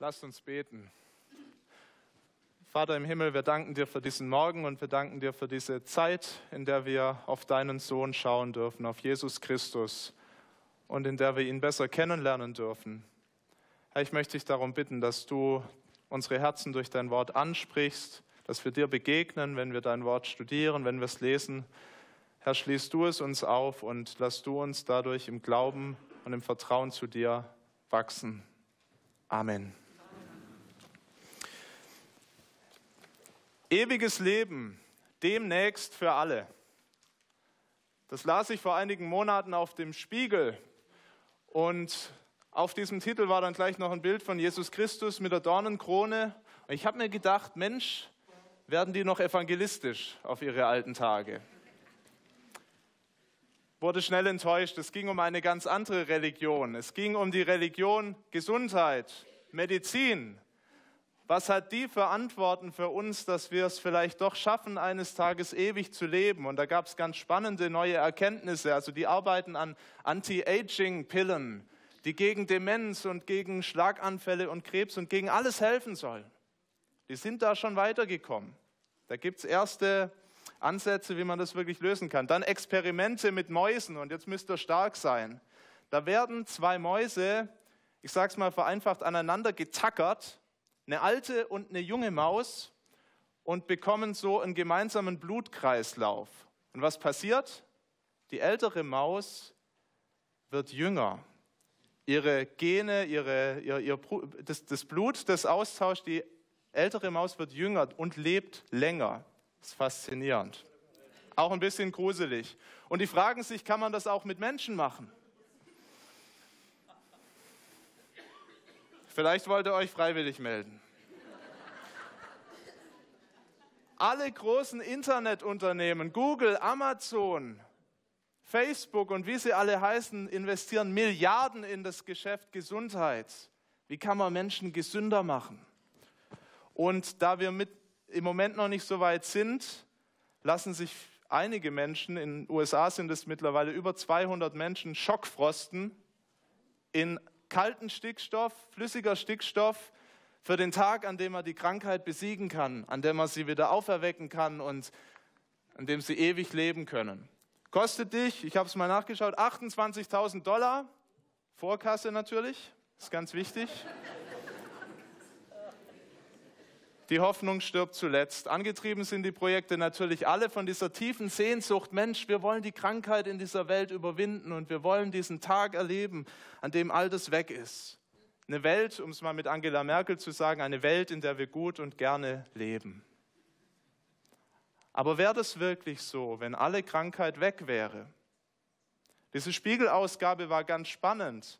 Lasst uns beten. Vater im Himmel, wir danken dir für diesen Morgen und wir danken dir für diese Zeit, in der wir auf deinen Sohn schauen dürfen, auf Jesus Christus und in der wir ihn besser kennenlernen dürfen. Herr, ich möchte dich darum bitten, dass du unsere Herzen durch dein Wort ansprichst, dass wir dir begegnen, wenn wir dein Wort studieren, wenn wir es lesen. Herr, schließ du es uns auf und lass du uns dadurch im Glauben und im Vertrauen zu dir wachsen. Amen. Ewiges Leben, demnächst für alle. Das las ich vor einigen Monaten auf dem Spiegel und auf diesem Titel war dann gleich noch ein Bild von Jesus Christus mit der Dornenkrone. Und ich habe mir gedacht, Mensch, werden die noch evangelistisch auf ihre alten Tage? Wurde schnell enttäuscht. Es ging um eine ganz andere Religion. Es ging um die Religion Gesundheit, Medizin, was hat die für Antworten für uns, dass wir es vielleicht doch schaffen, eines Tages ewig zu leben? Und da gab es ganz spannende neue Erkenntnisse. Also die arbeiten an Anti-Aging-Pillen, die gegen Demenz und gegen Schlaganfälle und Krebs und gegen alles helfen sollen. Die sind da schon weitergekommen. Da gibt es erste Ansätze, wie man das wirklich lösen kann. Dann Experimente mit Mäusen und jetzt müsst ihr stark sein. Da werden zwei Mäuse, ich sage es mal vereinfacht, aneinander getackert eine alte und eine junge Maus und bekommen so einen gemeinsamen Blutkreislauf. Und was passiert? Die ältere Maus wird jünger. Ihre Gene, ihre, ihr, ihr, das, das Blut, das austauscht, die ältere Maus wird jünger und lebt länger. Das ist faszinierend. Auch ein bisschen gruselig. Und die fragen sich, kann man das auch mit Menschen machen? Vielleicht wollt ihr euch freiwillig melden. Alle großen Internetunternehmen, Google, Amazon, Facebook und wie sie alle heißen, investieren Milliarden in das Geschäft Gesundheit. Wie kann man Menschen gesünder machen? Und da wir mit, im Moment noch nicht so weit sind, lassen sich einige Menschen, in den USA sind es mittlerweile über 200 Menschen, Schockfrosten in kalten Stickstoff, flüssiger Stickstoff für den Tag, an dem er die Krankheit besiegen kann, an dem er sie wieder auferwecken kann und an dem sie ewig leben können. Kostet dich, ich habe es mal nachgeschaut, 28.000 Dollar, Vorkasse natürlich, ist ganz wichtig. Die Hoffnung stirbt zuletzt. Angetrieben sind die Projekte natürlich alle von dieser tiefen Sehnsucht, Mensch, wir wollen die Krankheit in dieser Welt überwinden und wir wollen diesen Tag erleben, an dem all das weg ist. Eine Welt, um es mal mit Angela Merkel zu sagen, eine Welt, in der wir gut und gerne leben. Aber wäre das wirklich so, wenn alle Krankheit weg wäre? Diese Spiegelausgabe war ganz spannend.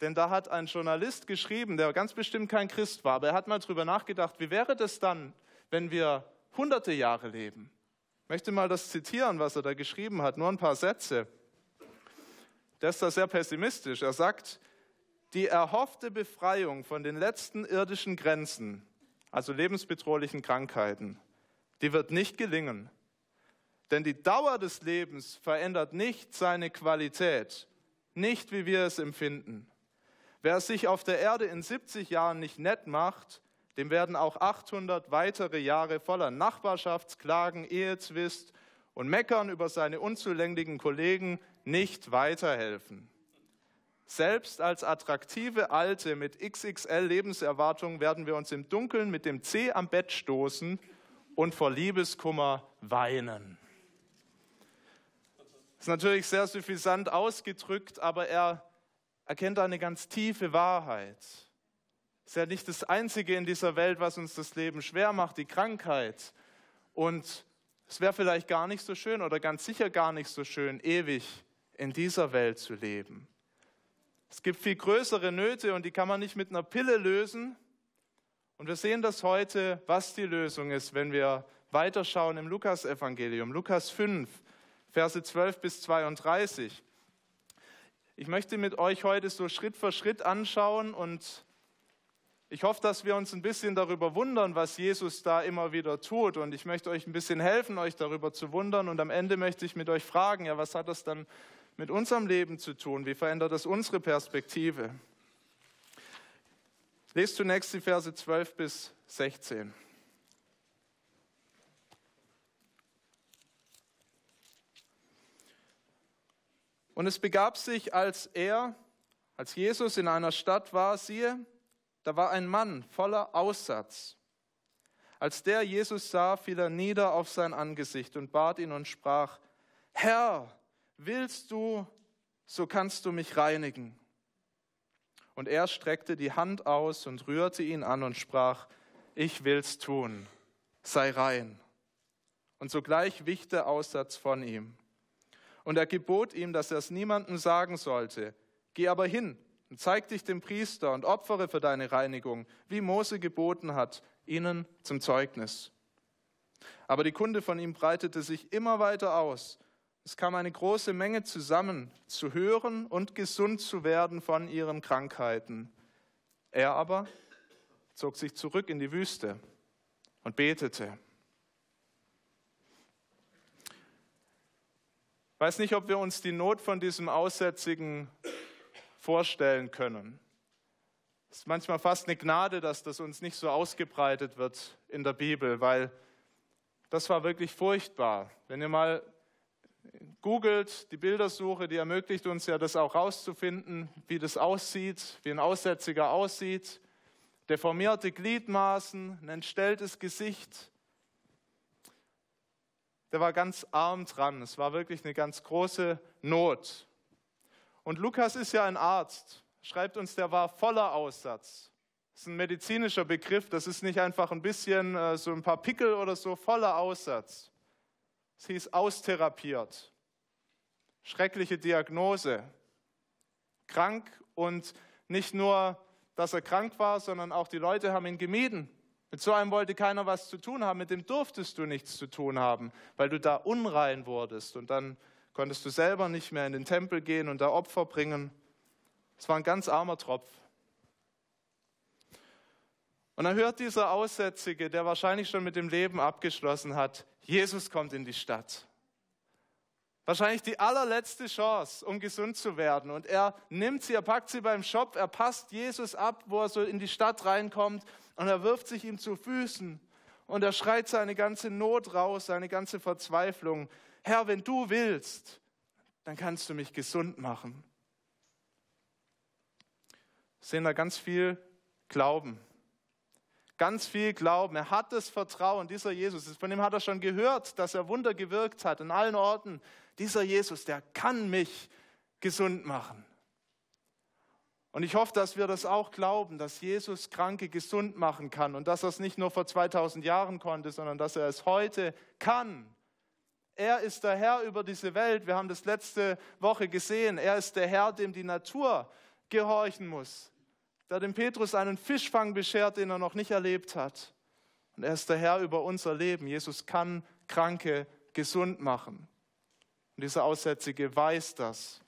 Denn da hat ein Journalist geschrieben, der ganz bestimmt kein Christ war, aber er hat mal darüber nachgedacht, wie wäre das dann, wenn wir hunderte Jahre leben? Ich möchte mal das zitieren, was er da geschrieben hat, nur ein paar Sätze. Der ist da sehr pessimistisch. Er sagt, die erhoffte Befreiung von den letzten irdischen Grenzen, also lebensbedrohlichen Krankheiten, die wird nicht gelingen. Denn die Dauer des Lebens verändert nicht seine Qualität, nicht wie wir es empfinden. Wer sich auf der Erde in 70 Jahren nicht nett macht, dem werden auch 800 weitere Jahre voller Nachbarschaftsklagen, Ehezwist und Meckern über seine unzulänglichen Kollegen nicht weiterhelfen. Selbst als attraktive Alte mit XXL Lebenserwartung werden wir uns im Dunkeln mit dem C am Bett stoßen und vor Liebeskummer weinen. Das ist natürlich sehr suffisant ausgedrückt, aber er erkennt eine ganz tiefe Wahrheit. Es ist ja nicht das Einzige in dieser Welt, was uns das Leben schwer macht, die Krankheit. Und es wäre vielleicht gar nicht so schön oder ganz sicher gar nicht so schön, ewig in dieser Welt zu leben. Es gibt viel größere Nöte und die kann man nicht mit einer Pille lösen. Und wir sehen das heute, was die Lösung ist, wenn wir weiterschauen im Lukasevangelium, Lukas 5, Verse 12 bis 32. Ich möchte mit euch heute so Schritt für Schritt anschauen und ich hoffe, dass wir uns ein bisschen darüber wundern, was Jesus da immer wieder tut. Und ich möchte euch ein bisschen helfen, euch darüber zu wundern. Und am Ende möchte ich mit euch fragen, ja, was hat das dann mit unserem Leben zu tun? Wie verändert das unsere Perspektive? Lest zunächst die Verse 12 bis 16. Und es begab sich, als er, als Jesus in einer Stadt war, siehe, da war ein Mann voller Aussatz. Als der Jesus sah, fiel er nieder auf sein Angesicht und bat ihn und sprach, Herr, willst du, so kannst du mich reinigen. Und er streckte die Hand aus und rührte ihn an und sprach, ich will's tun, sei rein. Und sogleich wich der Aussatz von ihm. Und er gebot ihm, dass er es niemandem sagen sollte. Geh aber hin und zeig dich dem Priester und opfere für deine Reinigung, wie Mose geboten hat, ihnen zum Zeugnis. Aber die Kunde von ihm breitete sich immer weiter aus. Es kam eine große Menge zusammen, zu hören und gesund zu werden von ihren Krankheiten. Er aber zog sich zurück in die Wüste und betete. Ich weiß nicht, ob wir uns die Not von diesem Aussätzigen vorstellen können. Es ist manchmal fast eine Gnade, dass das uns nicht so ausgebreitet wird in der Bibel, weil das war wirklich furchtbar. Wenn ihr mal googelt, die Bildersuche, die ermöglicht uns ja das auch rauszufinden, wie das aussieht, wie ein Aussätziger aussieht. Deformierte Gliedmaßen, ein entstelltes Gesicht. Der war ganz arm dran. Es war wirklich eine ganz große Not. Und Lukas ist ja ein Arzt, schreibt uns, der war voller Aussatz. Das ist ein medizinischer Begriff, das ist nicht einfach ein bisschen äh, so ein paar Pickel oder so, voller Aussatz. Es hieß austherapiert. Schreckliche Diagnose. Krank und nicht nur, dass er krank war, sondern auch die Leute haben ihn gemieden. Mit so einem wollte keiner was zu tun haben, mit dem durftest du nichts zu tun haben, weil du da unrein wurdest und dann konntest du selber nicht mehr in den Tempel gehen und da Opfer bringen. Es war ein ganz armer Tropf. Und dann hört dieser Aussätzige, der wahrscheinlich schon mit dem Leben abgeschlossen hat, Jesus kommt in die Stadt. Wahrscheinlich die allerletzte Chance, um gesund zu werden. Und er nimmt sie, er packt sie beim Shop, er passt Jesus ab, wo er so in die Stadt reinkommt und er wirft sich ihm zu Füßen und er schreit seine ganze Not raus, seine ganze Verzweiflung. Herr, wenn du willst, dann kannst du mich gesund machen. Wir sehen da ganz viel Glauben. Ganz viel Glauben. Er hat das Vertrauen, dieser Jesus, von dem hat er schon gehört, dass er Wunder gewirkt hat in allen Orten. Dieser Jesus, der kann mich gesund machen. Und ich hoffe, dass wir das auch glauben, dass Jesus Kranke gesund machen kann und dass er es nicht nur vor 2000 Jahren konnte, sondern dass er es heute kann. Er ist der Herr über diese Welt. Wir haben das letzte Woche gesehen. Er ist der Herr, dem die Natur gehorchen muss. Der dem Petrus einen Fischfang beschert, den er noch nicht erlebt hat. Und er ist der Herr über unser Leben. Jesus kann Kranke gesund machen. Und dieser Aussätzige weiß das.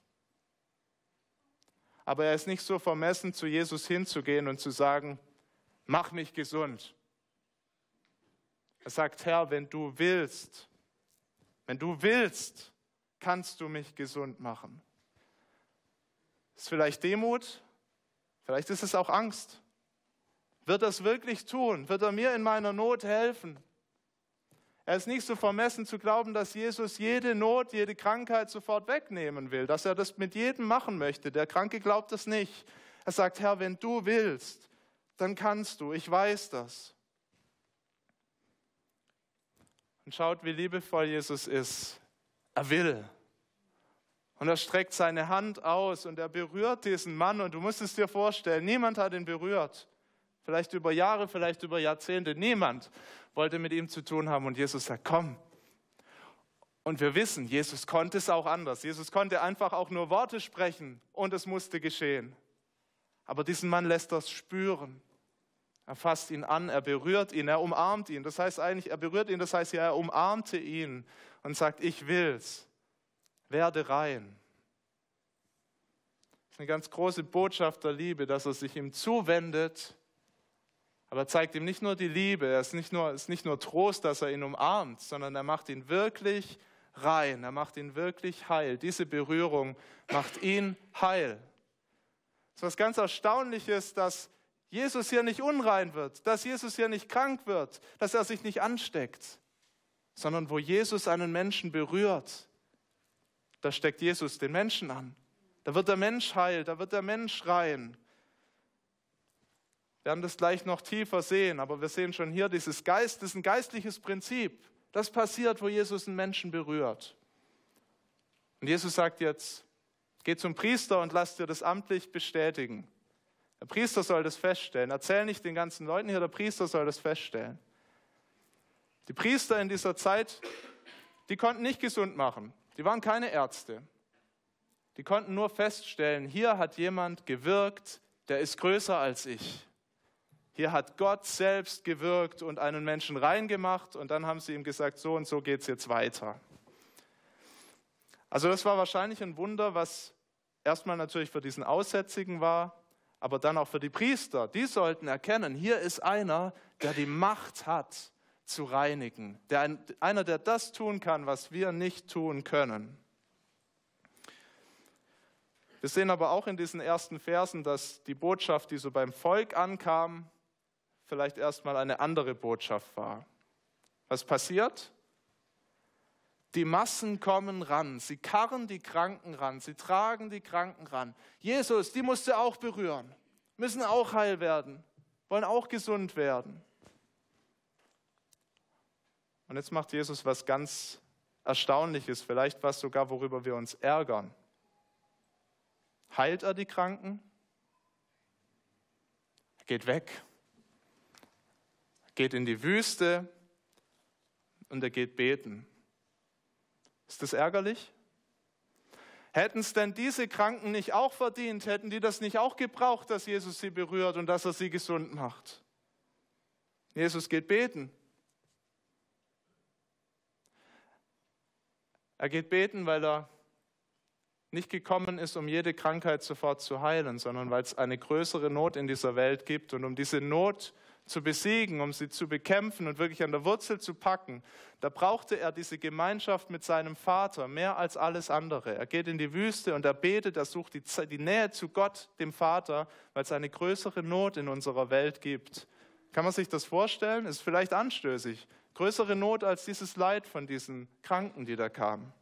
Aber er ist nicht so vermessen, zu Jesus hinzugehen und zu sagen, mach mich gesund. Er sagt, Herr, wenn du willst, wenn du willst, kannst du mich gesund machen. Ist vielleicht Demut, vielleicht ist es auch Angst. Wird er es wirklich tun? Wird er mir in meiner Not helfen? Er ist nicht so vermessen zu glauben, dass Jesus jede Not, jede Krankheit sofort wegnehmen will, dass er das mit jedem machen möchte. Der Kranke glaubt das nicht. Er sagt, Herr, wenn du willst, dann kannst du. Ich weiß das. Und schaut, wie liebevoll Jesus ist. Er will. Und er streckt seine Hand aus und er berührt diesen Mann. Und du musst es dir vorstellen, niemand hat ihn berührt. Vielleicht über Jahre, vielleicht über Jahrzehnte. Niemand wollte mit ihm zu tun haben. Und Jesus sagt, komm. Und wir wissen, Jesus konnte es auch anders. Jesus konnte einfach auch nur Worte sprechen und es musste geschehen. Aber diesen Mann lässt das spüren. Er fasst ihn an, er berührt ihn, er umarmt ihn. Das heißt eigentlich, er berührt ihn, das heißt ja, er umarmte ihn und sagt, ich will's, werde rein. Das ist eine ganz große Botschaft der Liebe, dass er sich ihm zuwendet, aber er zeigt ihm nicht nur die Liebe, er ist nicht nur, ist nicht nur Trost, dass er ihn umarmt, sondern er macht ihn wirklich rein, er macht ihn wirklich heil. Diese Berührung macht ihn heil. Es ist was ganz Erstaunliches, dass Jesus hier nicht unrein wird, dass Jesus hier nicht krank wird, dass er sich nicht ansteckt, sondern wo Jesus einen Menschen berührt, da steckt Jesus den Menschen an. Da wird der Mensch heil, da wird der Mensch rein. Wir werden das gleich noch tiefer sehen, aber wir sehen schon hier dieses Geist, das ist ein geistliches Prinzip. Das passiert, wo Jesus einen Menschen berührt. Und Jesus sagt jetzt, geh zum Priester und lass dir das amtlich bestätigen. Der Priester soll das feststellen. Erzähl nicht den ganzen Leuten hier, der Priester soll das feststellen. Die Priester in dieser Zeit, die konnten nicht gesund machen. Die waren keine Ärzte. Die konnten nur feststellen, hier hat jemand gewirkt, der ist größer als ich. Hier hat Gott selbst gewirkt und einen Menschen reingemacht und dann haben sie ihm gesagt, so und so geht es jetzt weiter. Also das war wahrscheinlich ein Wunder, was erstmal natürlich für diesen Aussätzigen war, aber dann auch für die Priester. Die sollten erkennen, hier ist einer, der die Macht hat zu reinigen, der, einer, der das tun kann, was wir nicht tun können. Wir sehen aber auch in diesen ersten Versen, dass die Botschaft, die so beim Volk ankam, vielleicht erstmal eine andere Botschaft war. Was passiert? Die Massen kommen ran, sie karren die Kranken ran, sie tragen die Kranken ran. Jesus, die musste auch berühren, müssen auch heil werden, wollen auch gesund werden. Und jetzt macht Jesus was ganz Erstaunliches, vielleicht was sogar, worüber wir uns ärgern. Heilt er die Kranken? Er geht weg, er geht in die Wüste und er geht beten. Ist das ärgerlich? Hätten es denn diese Kranken nicht auch verdient? Hätten die das nicht auch gebraucht, dass Jesus sie berührt und dass er sie gesund macht? Jesus geht beten. Er geht beten, weil er nicht gekommen ist, um jede Krankheit sofort zu heilen, sondern weil es eine größere Not in dieser Welt gibt. Und um diese Not zu besiegen, um sie zu bekämpfen und wirklich an der Wurzel zu packen, da brauchte er diese Gemeinschaft mit seinem Vater mehr als alles andere. Er geht in die Wüste und er betet, er sucht die, die Nähe zu Gott, dem Vater, weil es eine größere Not in unserer Welt gibt. Kann man sich das vorstellen? Ist vielleicht anstößig. Größere Not als dieses Leid von diesen Kranken, die da kamen.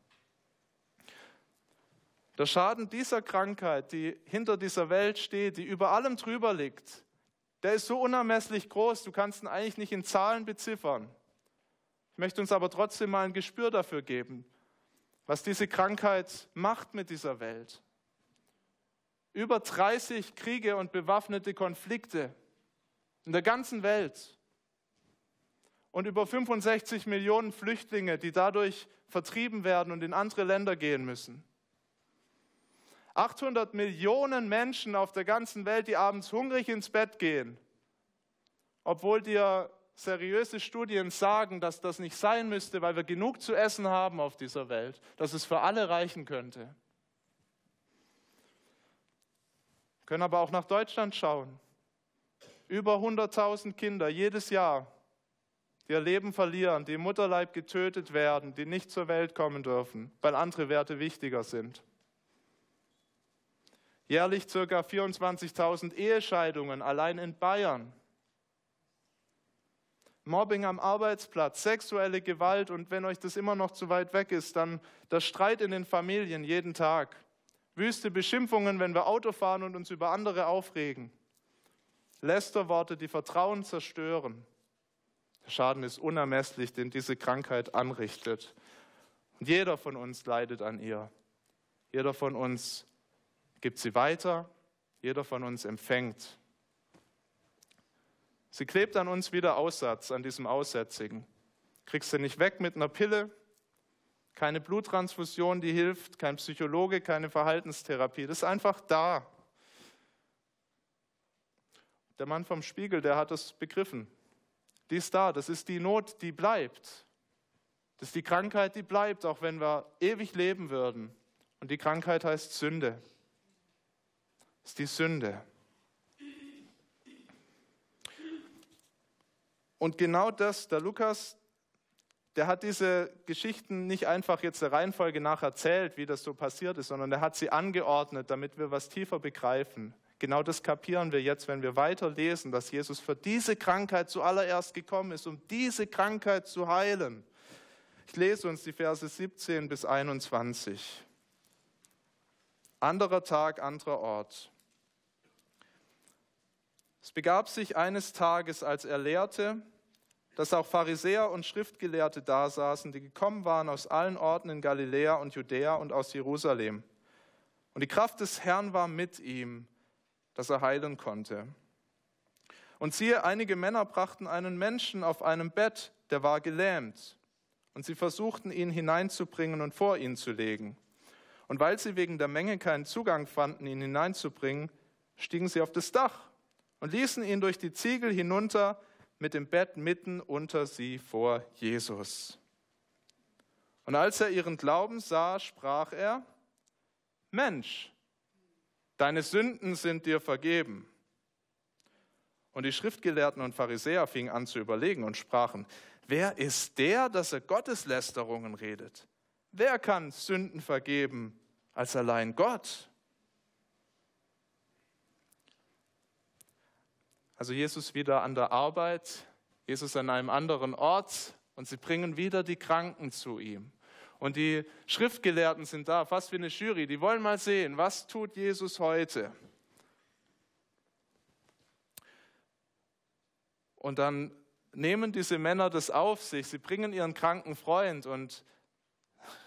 Der Schaden dieser Krankheit, die hinter dieser Welt steht, die über allem drüber liegt, der ist so unermesslich groß, du kannst ihn eigentlich nicht in Zahlen beziffern. Ich möchte uns aber trotzdem mal ein Gespür dafür geben, was diese Krankheit macht mit dieser Welt. Über 30 Kriege und bewaffnete Konflikte in der ganzen Welt und über 65 Millionen Flüchtlinge, die dadurch vertrieben werden und in andere Länder gehen müssen. 800 Millionen Menschen auf der ganzen Welt, die abends hungrig ins Bett gehen, obwohl dir seriöse Studien sagen, dass das nicht sein müsste, weil wir genug zu essen haben auf dieser Welt, dass es für alle reichen könnte. Wir können aber auch nach Deutschland schauen. Über 100.000 Kinder jedes Jahr, die ihr Leben verlieren, die im Mutterleib getötet werden, die nicht zur Welt kommen dürfen, weil andere Werte wichtiger sind. Jährlich ca. 24.000 Ehescheidungen allein in Bayern. Mobbing am Arbeitsplatz, sexuelle Gewalt und wenn euch das immer noch zu weit weg ist, dann der Streit in den Familien jeden Tag. Wüste Beschimpfungen, wenn wir Auto fahren und uns über andere aufregen. Lästerworte, die Vertrauen zerstören. Schaden ist unermesslich, den diese Krankheit anrichtet. Und jeder von uns leidet an ihr. Jeder von uns gibt sie weiter, jeder von uns empfängt. Sie klebt an uns wie der Aussatz, an diesem Aussätzigen. Kriegst du nicht weg mit einer Pille, keine Bluttransfusion, die hilft, kein Psychologe, keine Verhaltenstherapie. Das ist einfach da. Der Mann vom Spiegel, der hat es begriffen. Die ist da, das ist die Not, die bleibt. Das ist die Krankheit, die bleibt, auch wenn wir ewig leben würden. Und die Krankheit heißt Sünde ist die Sünde. Und genau das, der Lukas, der hat diese Geschichten nicht einfach jetzt der Reihenfolge nach erzählt, wie das so passiert ist, sondern er hat sie angeordnet, damit wir was tiefer begreifen. Genau das kapieren wir jetzt, wenn wir weiterlesen, dass Jesus für diese Krankheit zuallererst gekommen ist, um diese Krankheit zu heilen. Ich lese uns die Verse 17 bis 21. Anderer Tag, anderer Ort. Es begab sich eines Tages, als er lehrte, dass auch Pharisäer und Schriftgelehrte da saßen, die gekommen waren aus allen Orten in Galiläa und Judäa und aus Jerusalem. Und die Kraft des Herrn war mit ihm, dass er heilen konnte. Und siehe, einige Männer brachten einen Menschen auf einem Bett, der war gelähmt. Und sie versuchten ihn hineinzubringen und vor ihn zu legen. Und weil sie wegen der Menge keinen Zugang fanden, ihn hineinzubringen, stiegen sie auf das Dach und ließen ihn durch die Ziegel hinunter mit dem Bett mitten unter sie vor Jesus. Und als er ihren Glauben sah, sprach er, Mensch, deine Sünden sind dir vergeben. Und die Schriftgelehrten und Pharisäer fingen an zu überlegen und sprachen, wer ist der, dass er Gotteslästerungen redet? Wer kann Sünden vergeben als allein Gott? Also Jesus wieder an der Arbeit, Jesus an einem anderen Ort und sie bringen wieder die Kranken zu ihm. Und die Schriftgelehrten sind da, fast wie eine Jury, die wollen mal sehen, was tut Jesus heute. Und dann nehmen diese Männer das auf sich, sie bringen ihren kranken Freund und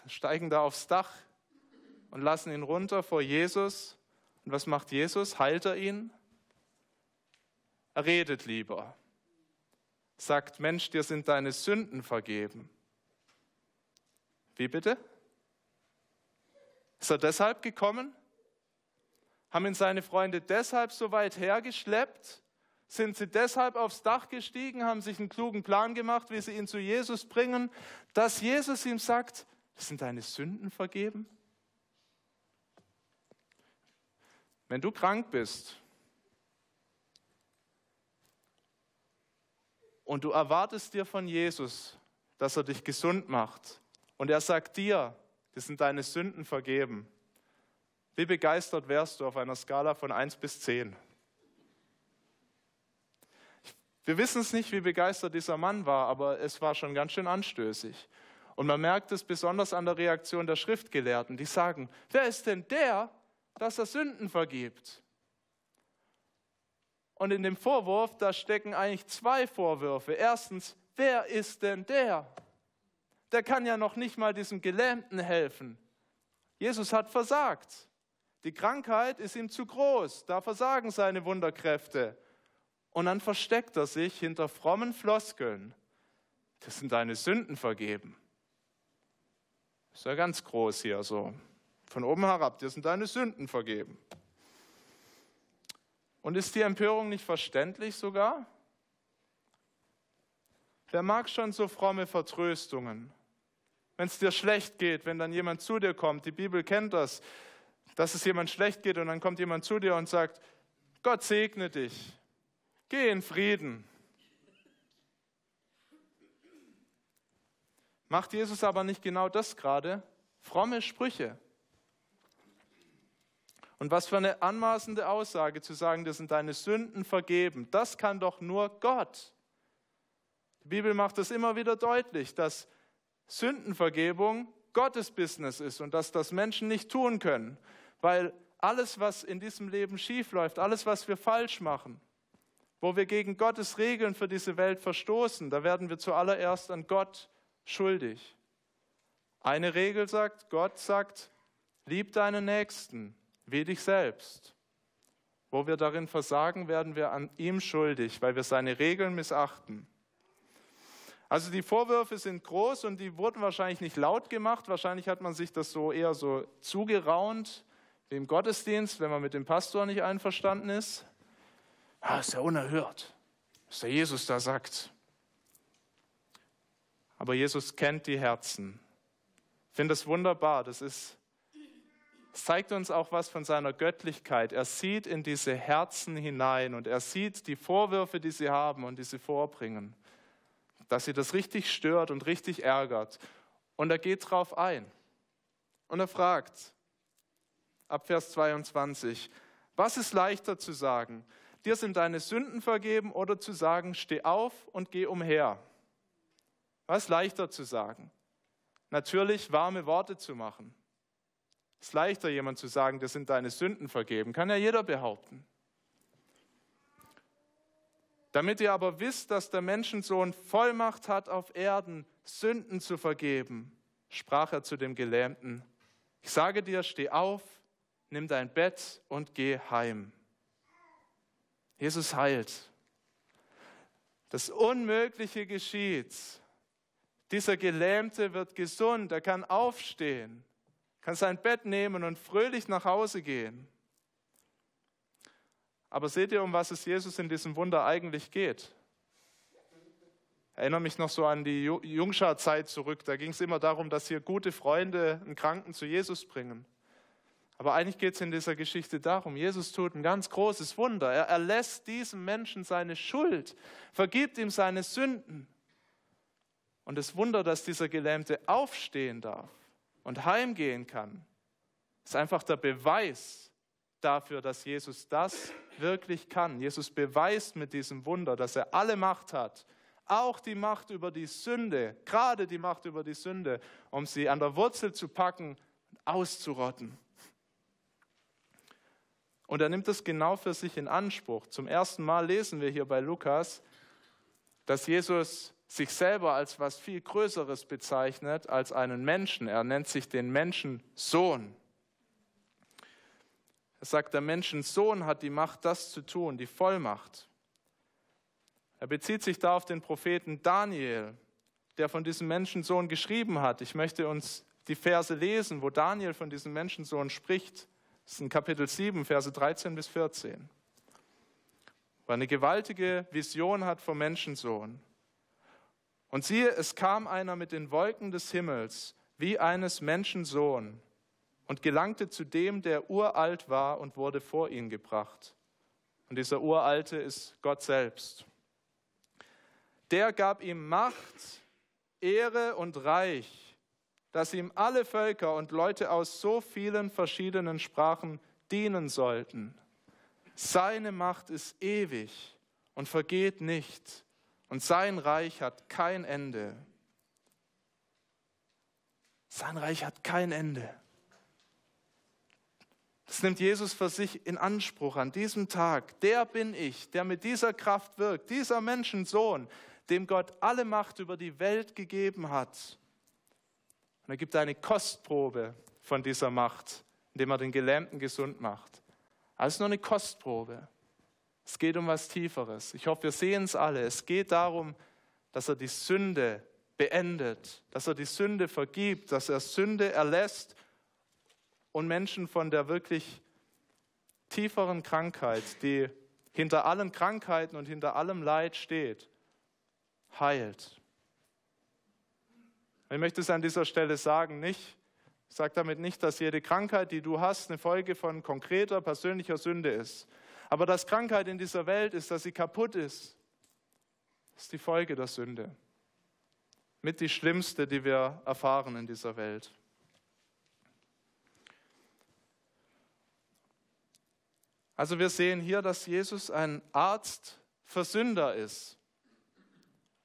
steigen da aufs Dach und lassen ihn runter vor Jesus. Und was macht Jesus? Heilt er ihn? Er redet lieber. Sagt, Mensch, dir sind deine Sünden vergeben. Wie bitte? Ist er deshalb gekommen? Haben ihn seine Freunde deshalb so weit hergeschleppt? Sind sie deshalb aufs Dach gestiegen, haben sich einen klugen Plan gemacht, wie sie ihn zu Jesus bringen, dass Jesus ihm sagt, sind deine Sünden vergeben? Wenn du krank bist, und du erwartest dir von Jesus, dass er dich gesund macht und er sagt dir, das sind deine Sünden vergeben, wie begeistert wärst du auf einer Skala von 1 bis 10? Wir wissen es nicht, wie begeistert dieser Mann war, aber es war schon ganz schön anstößig. Und man merkt es besonders an der Reaktion der Schriftgelehrten, die sagen, wer ist denn der, dass er Sünden vergibt? Und in dem Vorwurf, da stecken eigentlich zwei Vorwürfe. Erstens, wer ist denn der? Der kann ja noch nicht mal diesem Gelähmten helfen. Jesus hat versagt. Die Krankheit ist ihm zu groß. Da versagen seine Wunderkräfte. Und dann versteckt er sich hinter frommen Floskeln. Das sind deine Sünden vergeben. Ist ja ganz groß hier so. Von oben herab, dir sind deine Sünden vergeben. Und ist die Empörung nicht verständlich sogar? Wer mag schon so fromme Vertröstungen? Wenn es dir schlecht geht, wenn dann jemand zu dir kommt, die Bibel kennt das, dass es jemand schlecht geht und dann kommt jemand zu dir und sagt, Gott segne dich, geh in Frieden. Macht Jesus aber nicht genau das gerade? Fromme Sprüche. Und was für eine anmaßende Aussage zu sagen, dir sind deine Sünden vergeben. Das kann doch nur Gott. Die Bibel macht es immer wieder deutlich, dass Sündenvergebung Gottes Business ist und dass das Menschen nicht tun können, weil alles, was in diesem Leben schiefläuft, alles, was wir falsch machen, wo wir gegen Gottes Regeln für diese Welt verstoßen, da werden wir zuallererst an Gott schuldig. Eine Regel sagt, Gott sagt, lieb deinen Nächsten wie dich selbst. Wo wir darin versagen, werden wir an ihm schuldig, weil wir seine Regeln missachten. Also die Vorwürfe sind groß und die wurden wahrscheinlich nicht laut gemacht. Wahrscheinlich hat man sich das so eher so zugeraunt, wie im Gottesdienst, wenn man mit dem Pastor nicht einverstanden ist. Ah, ist ja unerhört, was der Jesus da sagt. Aber Jesus kennt die Herzen. Ich finde das wunderbar. Das ist es zeigt uns auch was von seiner Göttlichkeit. Er sieht in diese Herzen hinein und er sieht die Vorwürfe, die sie haben und die sie vorbringen, dass sie das richtig stört und richtig ärgert. Und er geht drauf ein. Und er fragt, ab Vers 22, Was ist leichter zu sagen? Dir sind deine Sünden vergeben oder zu sagen, steh auf und geh umher? Was ist leichter zu sagen? Natürlich warme Worte zu machen. Es ist leichter, jemand zu sagen, dir sind deine Sünden vergeben. Kann ja jeder behaupten. Damit ihr aber wisst, dass der Menschensohn Vollmacht hat auf Erden, Sünden zu vergeben, sprach er zu dem Gelähmten, ich sage dir, steh auf, nimm dein Bett und geh heim. Jesus heilt. Das Unmögliche geschieht. Dieser Gelähmte wird gesund, er kann aufstehen, kann sein Bett nehmen und fröhlich nach Hause gehen. Aber seht ihr, um was es Jesus in diesem Wunder eigentlich geht? Ich erinnere mich noch so an die Jungschar-Zeit zurück. Da ging es immer darum, dass hier gute Freunde einen Kranken zu Jesus bringen. Aber eigentlich geht es in dieser Geschichte darum, Jesus tut ein ganz großes Wunder. Er erlässt diesem Menschen seine Schuld, vergibt ihm seine Sünden. Und das Wunder, dass dieser Gelähmte aufstehen darf und heimgehen kann, ist einfach der Beweis dafür, dass Jesus das wirklich kann. Jesus beweist mit diesem Wunder, dass er alle Macht hat, auch die Macht über die Sünde, gerade die Macht über die Sünde, um sie an der Wurzel zu packen und auszurotten. Und er nimmt es genau für sich in Anspruch. Zum ersten Mal lesen wir hier bei Lukas, dass Jesus sich selber als was viel Größeres bezeichnet als einen Menschen. Er nennt sich den Menschen Er sagt, der Menschensohn hat die Macht, das zu tun, die Vollmacht. Er bezieht sich da auf den Propheten Daniel, der von diesem Menschensohn geschrieben hat. Ich möchte uns die Verse lesen, wo Daniel von diesem Menschensohn spricht. Das ist in Kapitel 7, Verse 13 bis 14. Wo er eine gewaltige Vision hat vom Menschensohn. Und siehe, es kam einer mit den Wolken des Himmels, wie eines Menschen Sohn, und gelangte zu dem, der uralt war, und wurde vor ihn gebracht. Und dieser Uralte ist Gott selbst. Der gab ihm Macht, Ehre und Reich dass ihm alle Völker und Leute aus so vielen verschiedenen Sprachen dienen sollten. Seine Macht ist ewig und vergeht nicht, und sein Reich hat kein Ende. Sein Reich hat kein Ende. Das nimmt Jesus für sich in Anspruch an diesem Tag. Der bin ich, der mit dieser Kraft wirkt, dieser Menschensohn, dem Gott alle Macht über die Welt gegeben hat und er gibt eine Kostprobe von dieser Macht, indem er den Gelähmten gesund macht. Alles nur eine Kostprobe. Es geht um was Tieferes. Ich hoffe, wir sehen es alle. Es geht darum, dass er die Sünde beendet, dass er die Sünde vergibt, dass er Sünde erlässt und Menschen von der wirklich tieferen Krankheit, die hinter allen Krankheiten und hinter allem Leid steht, heilt. Ich möchte es an dieser Stelle sagen, nicht, ich sage damit nicht, dass jede Krankheit, die du hast, eine Folge von konkreter persönlicher Sünde ist. Aber dass Krankheit in dieser Welt ist, dass sie kaputt ist, ist die Folge der Sünde. Mit die schlimmste, die wir erfahren in dieser Welt. Also wir sehen hier, dass Jesus ein Arzt für Sünder ist.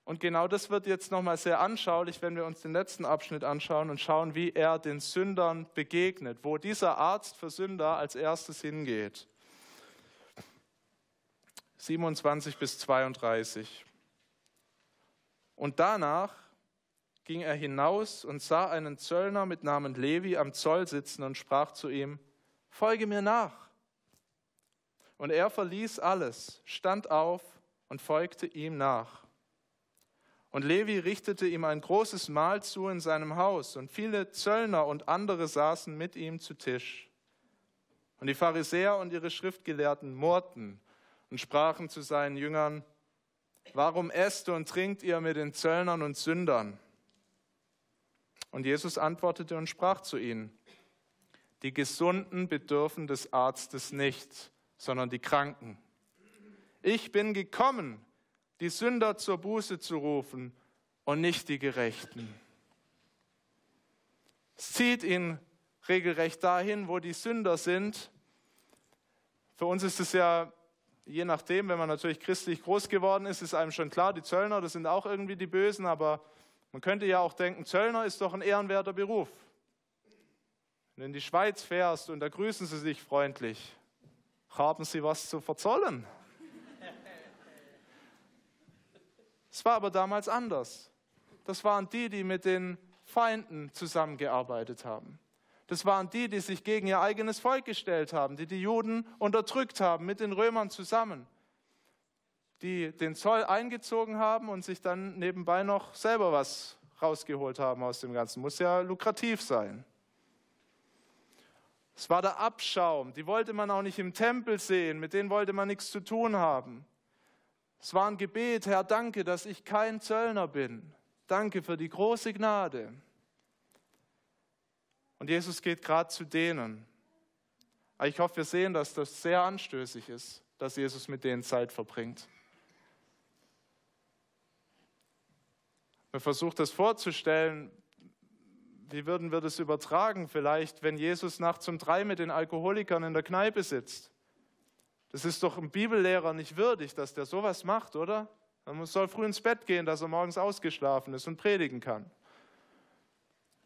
Und genau das wird jetzt nochmal sehr anschaulich, wenn wir uns den letzten Abschnitt anschauen und schauen, wie er den Sündern begegnet, wo dieser Arzt für Sünder als erstes hingeht. 27 bis 32. Und danach ging er hinaus und sah einen Zöllner mit Namen Levi am Zoll sitzen und sprach zu ihm, Folge mir nach. Und er verließ alles, stand auf und folgte ihm nach. Und Levi richtete ihm ein großes Mahl zu in seinem Haus, und viele Zöllner und andere saßen mit ihm zu Tisch. Und die Pharisäer und ihre Schriftgelehrten murrten und sprachen zu seinen Jüngern, Warum esst und trinkt ihr mit den Zöllnern und Sündern? Und Jesus antwortete und sprach zu ihnen, Die Gesunden bedürfen des Arztes nicht, sondern die Kranken. Ich bin gekommen, die Sünder zur Buße zu rufen und nicht die Gerechten. Es zieht ihn regelrecht dahin, wo die Sünder sind, Für uns ist es ja, je nachdem, wenn man natürlich christlich groß geworden ist, ist einem schon klar, die Zöllner, das sind auch irgendwie die Bösen, aber man könnte ja auch denken, Zöllner ist doch ein ehrenwerter Beruf. Wenn du in die Schweiz fährst und da grüßen sie sich freundlich, haben sie was zu verzollen. Es war aber damals anders. Das waren die, die mit den Feinden zusammengearbeitet haben. Das waren die, die sich gegen ihr eigenes Volk gestellt haben, die die Juden unterdrückt haben mit den Römern zusammen, die den Zoll eingezogen haben und sich dann nebenbei noch selber was rausgeholt haben aus dem Ganzen. Muss ja lukrativ sein. Es war der Abschaum, die wollte man auch nicht im Tempel sehen, mit denen wollte man nichts zu tun haben. Es war ein Gebet, Herr, danke, dass ich kein Zöllner bin. Danke für die große Gnade. Und Jesus geht gerade zu denen. ich hoffe, wir sehen, dass das sehr anstößig ist, dass Jesus mit denen Zeit verbringt. Man versucht das vorzustellen, wie würden wir das übertragen? Vielleicht, wenn Jesus nachts um drei mit den Alkoholikern in der Kneipe sitzt. Das ist doch ein Bibellehrer nicht würdig, dass der sowas macht, oder? Man soll früh ins Bett gehen, dass er morgens ausgeschlafen ist und predigen kann.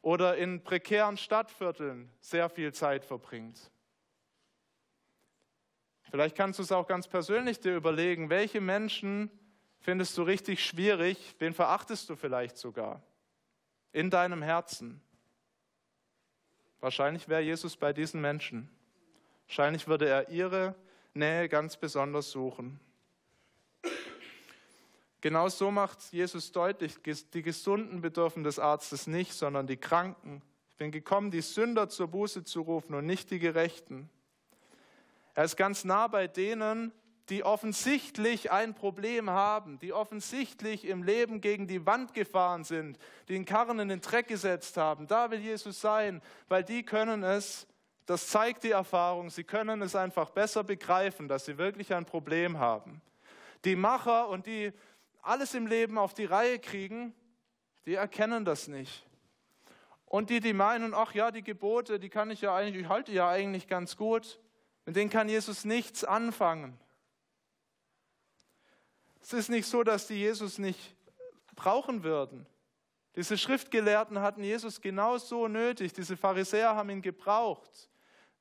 Oder in prekären Stadtvierteln sehr viel Zeit verbringt. Vielleicht kannst du es auch ganz persönlich dir überlegen, welche Menschen findest du richtig schwierig, wen verachtest du vielleicht sogar in deinem Herzen. Wahrscheinlich wäre Jesus bei diesen Menschen. Wahrscheinlich würde er ihre Nähe ganz besonders suchen. Genau so macht Jesus deutlich, die Gesunden bedürfen des Arztes nicht, sondern die Kranken. Ich bin gekommen, die Sünder zur Buße zu rufen und nicht die Gerechten. Er ist ganz nah bei denen, die offensichtlich ein Problem haben, die offensichtlich im Leben gegen die Wand gefahren sind, die den Karren in den Dreck gesetzt haben. Da will Jesus sein, weil die können es, das zeigt die Erfahrung, sie können es einfach besser begreifen, dass sie wirklich ein Problem haben. Die Macher und die alles im Leben auf die Reihe kriegen, die erkennen das nicht. Und die, die meinen, ach ja, die Gebote, die kann ich ja eigentlich, ich halte ja eigentlich ganz gut, mit denen kann Jesus nichts anfangen. Es ist nicht so, dass die Jesus nicht brauchen würden. Diese Schriftgelehrten hatten Jesus genauso nötig. Diese Pharisäer haben ihn gebraucht.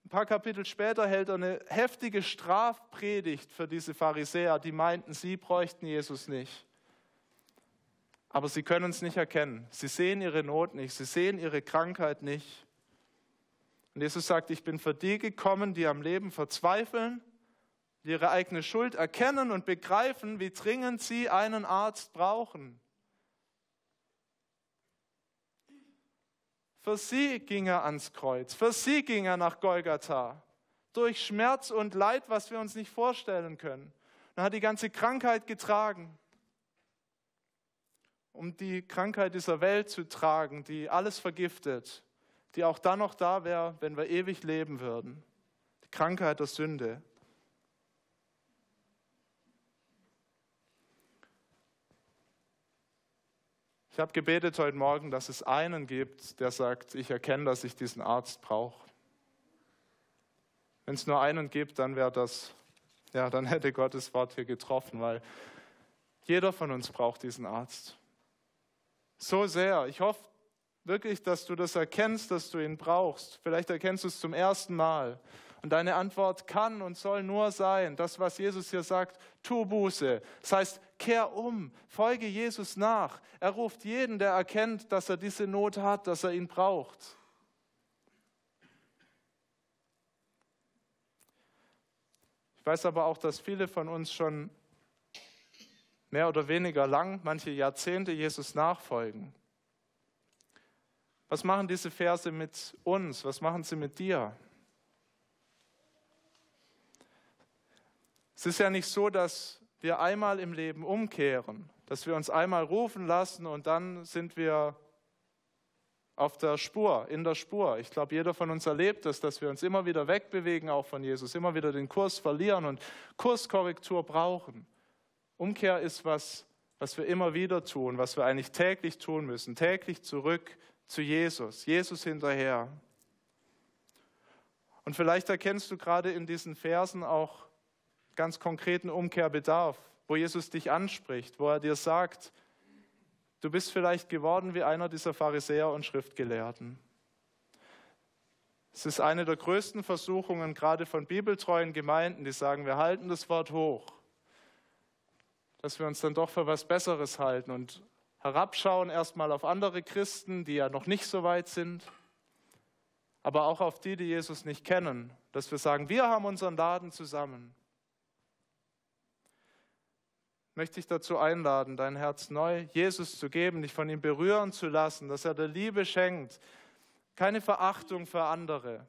Ein paar Kapitel später hält er eine heftige Strafpredigt für diese Pharisäer, die meinten, sie bräuchten Jesus nicht. Aber sie können es nicht erkennen. Sie sehen ihre Not nicht. Sie sehen ihre Krankheit nicht. Und Jesus sagt, ich bin für die gekommen, die am Leben verzweifeln die ihre eigene Schuld erkennen und begreifen, wie dringend sie einen Arzt brauchen. Für sie ging er ans Kreuz, für sie ging er nach Golgatha, durch Schmerz und Leid, was wir uns nicht vorstellen können. Er hat die ganze Krankheit getragen, um die Krankheit dieser Welt zu tragen, die alles vergiftet, die auch dann noch da wäre, wenn wir ewig leben würden. Die Krankheit der Sünde. Ich habe gebetet heute Morgen, dass es einen gibt, der sagt, ich erkenne, dass ich diesen Arzt brauche. Wenn es nur einen gibt, dann wäre das, ja, dann hätte Gottes Wort hier getroffen, weil jeder von uns braucht diesen Arzt. So sehr. Ich hoffe wirklich, dass du das erkennst, dass du ihn brauchst. Vielleicht erkennst du es zum ersten Mal. Und deine Antwort kann und soll nur sein, das, was Jesus hier sagt, tu Buße. Das heißt, kehr um, folge Jesus nach. Er ruft jeden, der erkennt, dass er diese Not hat, dass er ihn braucht. Ich weiß aber auch, dass viele von uns schon mehr oder weniger lang, manche Jahrzehnte Jesus nachfolgen. Was machen diese Verse mit uns? Was machen sie mit dir? Es ist ja nicht so, dass wir einmal im Leben umkehren, dass wir uns einmal rufen lassen und dann sind wir auf der Spur, in der Spur. Ich glaube, jeder von uns erlebt das, dass wir uns immer wieder wegbewegen, auch von Jesus, immer wieder den Kurs verlieren und Kurskorrektur brauchen. Umkehr ist was, was wir immer wieder tun, was wir eigentlich täglich tun müssen, täglich zurück zu Jesus, Jesus hinterher. Und vielleicht erkennst du gerade in diesen Versen auch ganz konkreten Umkehrbedarf, wo Jesus dich anspricht, wo er dir sagt, du bist vielleicht geworden wie einer dieser Pharisäer und Schriftgelehrten. Es ist eine der größten Versuchungen, gerade von bibeltreuen Gemeinden, die sagen, wir halten das Wort hoch, dass wir uns dann doch für was Besseres halten und herabschauen erstmal auf andere Christen, die ja noch nicht so weit sind, aber auch auf die, die Jesus nicht kennen, dass wir sagen, wir haben unseren Laden zusammen. Möchte ich dazu einladen, dein Herz neu Jesus zu geben, dich von ihm berühren zu lassen, dass er der Liebe schenkt, keine Verachtung für andere.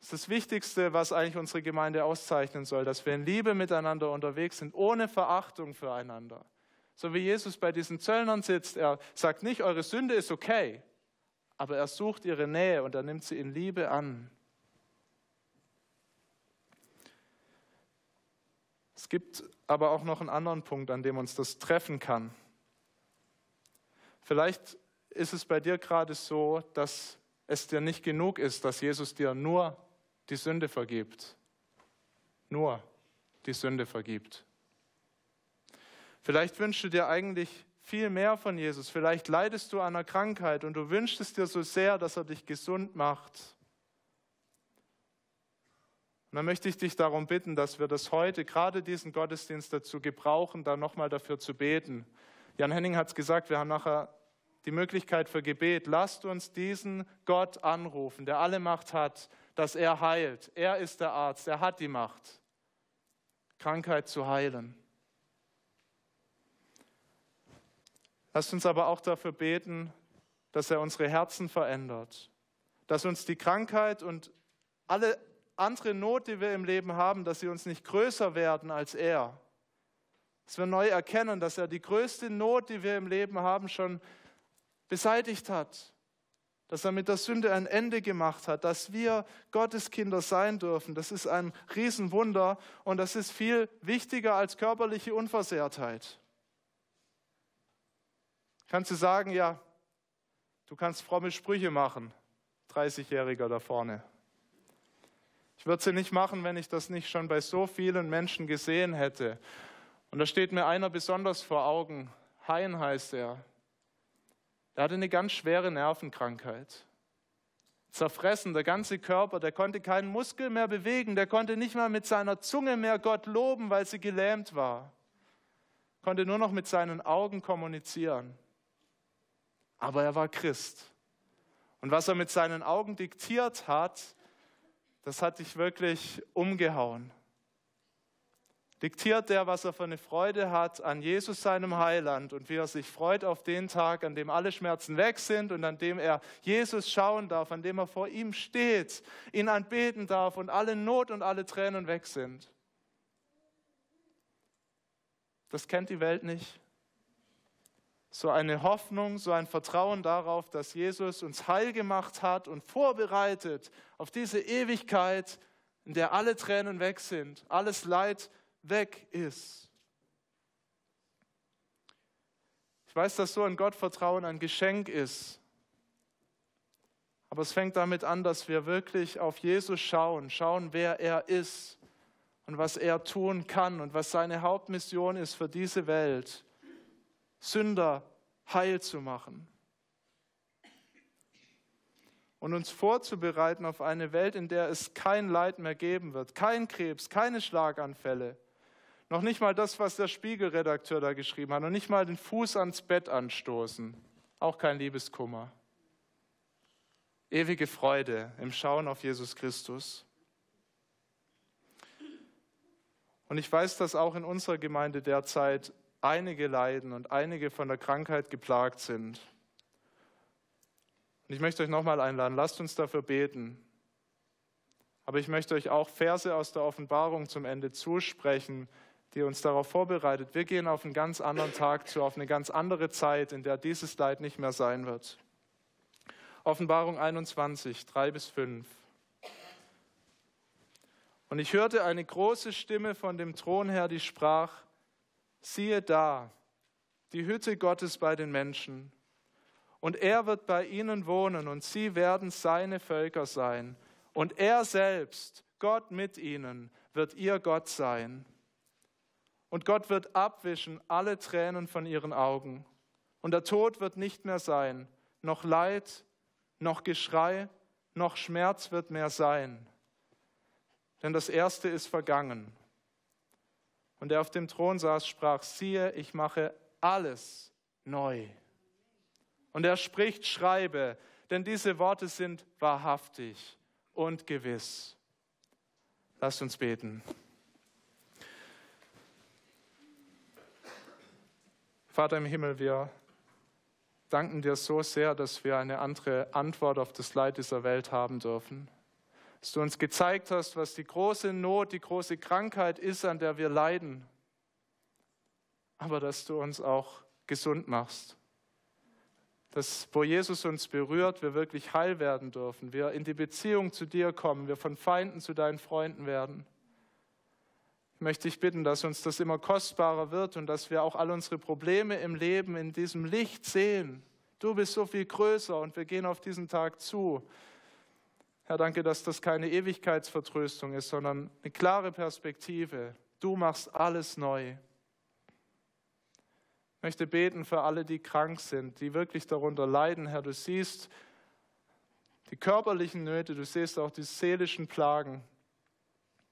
Das ist das Wichtigste, was eigentlich unsere Gemeinde auszeichnen soll, dass wir in Liebe miteinander unterwegs sind, ohne Verachtung füreinander. So wie Jesus bei diesen Zöllnern sitzt, er sagt nicht, eure Sünde ist okay, aber er sucht ihre Nähe und er nimmt sie in Liebe an. Es gibt aber auch noch einen anderen Punkt, an dem uns das treffen kann. Vielleicht ist es bei dir gerade so, dass es dir nicht genug ist, dass Jesus dir nur die Sünde vergibt. Nur die Sünde vergibt. Vielleicht wünschst du dir eigentlich viel mehr von Jesus. Vielleicht leidest du an einer Krankheit und du wünschst es dir so sehr, dass er dich gesund macht. Und dann möchte ich dich darum bitten, dass wir das heute, gerade diesen Gottesdienst dazu gebrauchen, da nochmal dafür zu beten. Jan Henning hat es gesagt, wir haben nachher die Möglichkeit für Gebet. Lasst uns diesen Gott anrufen, der alle Macht hat, dass er heilt. Er ist der Arzt, er hat die Macht, Krankheit zu heilen. Lasst uns aber auch dafür beten, dass er unsere Herzen verändert, dass uns die Krankheit und alle andere Not, die wir im Leben haben, dass sie uns nicht größer werden als er. Dass wir neu erkennen, dass er die größte Not, die wir im Leben haben, schon beseitigt hat. Dass er mit der Sünde ein Ende gemacht hat, dass wir Gottes Kinder sein dürfen. Das ist ein Riesenwunder und das ist viel wichtiger als körperliche Unversehrtheit. Kannst du sagen, ja, du kannst fromme Sprüche machen, 30-Jähriger da vorne. Ich würde sie nicht machen, wenn ich das nicht schon bei so vielen Menschen gesehen hätte. Und da steht mir einer besonders vor Augen. Hein heißt er. Er hatte eine ganz schwere Nervenkrankheit. Zerfressen, der ganze Körper, der konnte keinen Muskel mehr bewegen, der konnte nicht mal mit seiner Zunge mehr Gott loben, weil sie gelähmt war. Konnte nur noch mit seinen Augen kommunizieren aber er war Christ. Und was er mit seinen Augen diktiert hat, das hat dich wirklich umgehauen. Diktiert er, was er für eine Freude hat an Jesus, seinem Heiland, und wie er sich freut auf den Tag, an dem alle Schmerzen weg sind und an dem er Jesus schauen darf, an dem er vor ihm steht, ihn anbeten darf und alle Not und alle Tränen weg sind. Das kennt die Welt nicht so eine Hoffnung, so ein Vertrauen darauf, dass Jesus uns heil gemacht hat und vorbereitet auf diese Ewigkeit, in der alle Tränen weg sind, alles Leid weg ist. Ich weiß, dass so ein Gottvertrauen ein Geschenk ist. Aber es fängt damit an, dass wir wirklich auf Jesus schauen, schauen, wer er ist und was er tun kann und was seine Hauptmission ist für diese Welt. Sünder heil zu machen. Und uns vorzubereiten auf eine Welt, in der es kein Leid mehr geben wird, kein Krebs, keine Schlaganfälle. Noch nicht mal das, was der Spiegelredakteur da geschrieben hat, und nicht mal den Fuß ans Bett anstoßen. Auch kein Liebeskummer. Ewige Freude im Schauen auf Jesus Christus. Und ich weiß, dass auch in unserer Gemeinde derzeit einige leiden und einige von der Krankheit geplagt sind. Und ich möchte euch nochmal einladen, lasst uns dafür beten. Aber ich möchte euch auch Verse aus der Offenbarung zum Ende zusprechen, die uns darauf vorbereitet. Wir gehen auf einen ganz anderen Tag zu, auf eine ganz andere Zeit, in der dieses Leid nicht mehr sein wird. Offenbarung 21, 3 bis 5. Und ich hörte eine große Stimme von dem Thron her, die sprach, siehe da, die Hütte Gottes bei den Menschen. Und er wird bei ihnen wohnen und sie werden seine Völker sein. Und er selbst, Gott mit ihnen, wird ihr Gott sein. Und Gott wird abwischen alle Tränen von ihren Augen. Und der Tod wird nicht mehr sein, noch Leid, noch Geschrei, noch Schmerz wird mehr sein. Denn das Erste ist vergangen. Und der auf dem Thron saß, sprach, siehe, ich mache alles neu. Und er spricht, schreibe, denn diese Worte sind wahrhaftig und gewiss. Lasst uns beten. Vater im Himmel, wir danken dir so sehr, dass wir eine andere Antwort auf das Leid dieser Welt haben dürfen. Dass du uns gezeigt hast, was die große Not, die große Krankheit ist, an der wir leiden. Aber dass du uns auch gesund machst. Dass, wo Jesus uns berührt, wir wirklich heil werden dürfen. Wir in die Beziehung zu dir kommen, wir von Feinden zu deinen Freunden werden möchte ich bitten, dass uns das immer kostbarer wird und dass wir auch all unsere Probleme im Leben in diesem Licht sehen. Du bist so viel größer und wir gehen auf diesen Tag zu. Herr, danke, dass das keine Ewigkeitsvertröstung ist, sondern eine klare Perspektive. Du machst alles neu. Ich möchte beten für alle, die krank sind, die wirklich darunter leiden. Herr, du siehst die körperlichen Nöte, du siehst auch die seelischen Plagen.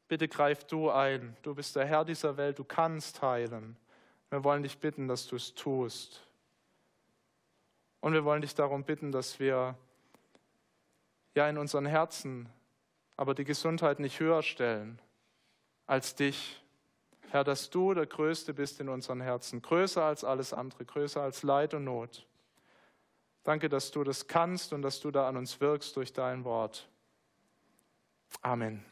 Bitte greif du ein. Du bist der Herr dieser Welt, du kannst heilen. Wir wollen dich bitten, dass du es tust. Und wir wollen dich darum bitten, dass wir ja in unseren Herzen aber die Gesundheit nicht höher stellen als dich. Herr, dass du der Größte bist in unseren Herzen, größer als alles andere, größer als Leid und Not. Danke, dass du das kannst und dass du da an uns wirkst durch dein Wort. Amen.